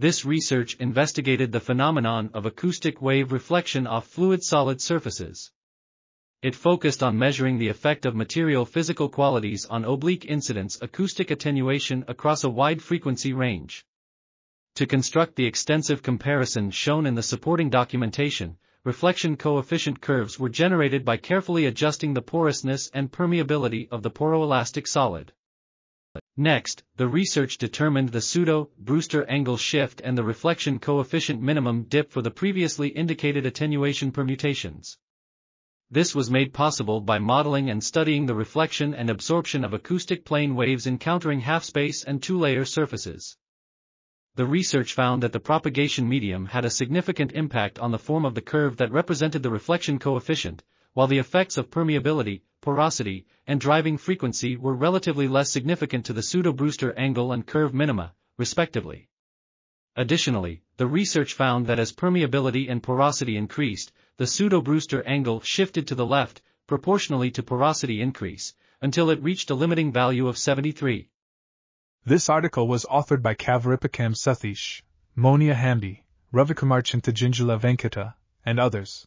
This research investigated the phenomenon of acoustic wave reflection off fluid-solid surfaces. It focused on measuring the effect of material physical qualities on oblique incidence acoustic attenuation across a wide frequency range. To construct the extensive comparison shown in the supporting documentation, reflection coefficient curves were generated by carefully adjusting the porousness and permeability of the poroelastic solid. Next, the research determined the pseudo-Brewster angle shift and the reflection coefficient minimum dip for the previously indicated attenuation permutations. This was made possible by modeling and studying the reflection and absorption of acoustic plane waves encountering half-space and two-layer surfaces the research found that the propagation medium had a significant impact on the form of the curve that represented the reflection coefficient, while the effects of permeability, porosity, and driving frequency were relatively less significant to the pseudo-Brewster angle and curve minima, respectively. Additionally, the research found that as permeability and porosity increased, the pseudo-Brewster angle shifted to the left, proportionally to porosity increase, until it reached a limiting value of 73. This article was authored by Kaveripakam Sathish, Monia Hamdi, Ravikumar Chinthaginjala Venkata, and others.